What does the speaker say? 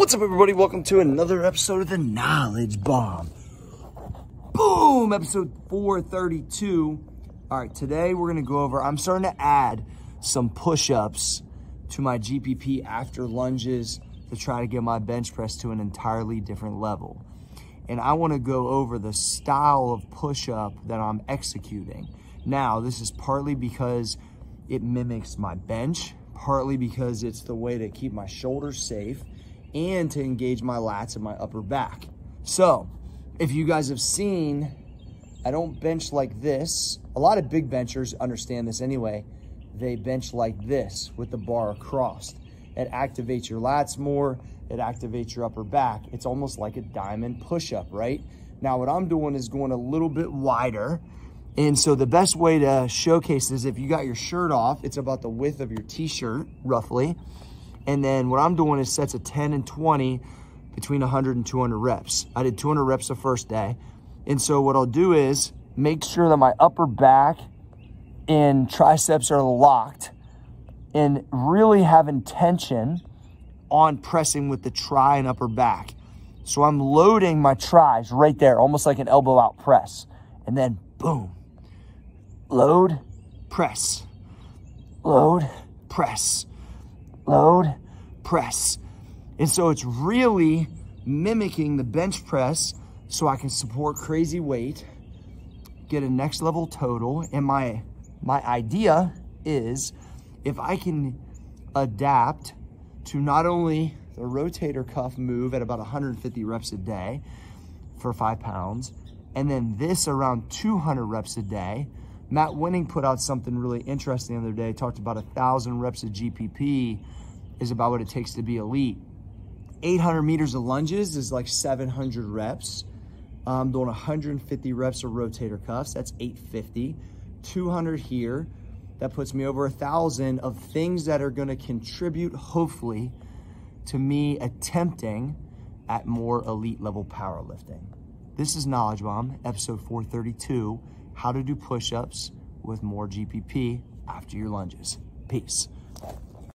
What's up, everybody? Welcome to another episode of the Knowledge Bomb. Boom! Episode 432. All right, today we're going to go over, I'm starting to add some push ups to my GPP after lunges to try to get my bench press to an entirely different level. And I want to go over the style of push up that I'm executing. Now, this is partly because it mimics my bench, partly because it's the way to keep my shoulders safe and to engage my lats and my upper back. So, if you guys have seen, I don't bench like this. A lot of big benchers understand this anyway. They bench like this with the bar across. It activates your lats more, it activates your upper back. It's almost like a diamond push-up, right? Now, what I'm doing is going a little bit wider. And so the best way to showcase is if you got your shirt off, it's about the width of your t-shirt, roughly. And then what I'm doing is sets of 10 and 20 between 100 and 200 reps. I did 200 reps the first day. And so what I'll do is make sure that my upper back and triceps are locked and really have intention on pressing with the tri and upper back. So I'm loading my tris right there, almost like an elbow out press. And then boom, load, press, load, press, load, press. And so it's really mimicking the bench press so I can support crazy weight, get a next level total. And my, my idea is if I can adapt to not only the rotator cuff move at about 150 reps a day for five pounds, and then this around 200 reps a day. Matt Wenning put out something really interesting the other day, talked about a thousand reps of GPP is about what it takes to be elite. 800 meters of lunges is like 700 reps. I'm doing 150 reps of rotator cuffs, that's 850. 200 here, that puts me over a thousand of things that are gonna contribute, hopefully, to me attempting at more elite level powerlifting. This is Knowledge Bomb, episode 432, how to do push-ups with more GPP after your lunges. Peace.